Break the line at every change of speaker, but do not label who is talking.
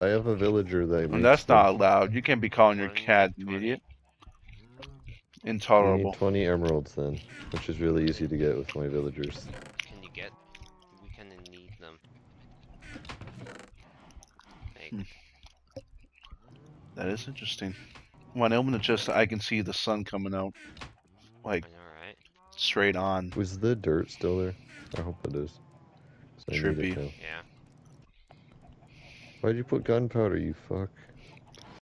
I have a villager that.
And that's not allowed. You can't be calling your cat an
20.
idiot.
You
Intolerable.
need 20 emeralds then, which is really easy to get with my villagers.
Can you get? We kind of need them.
Hmm. That is interesting. When I'm gonna just, I can see the sun coming out, like
I know, right?
straight on.
Was the dirt still there? I hope it is. So I
Should
need
be.
it now.
Yeah.
Why'd you put gunpowder, you fuck?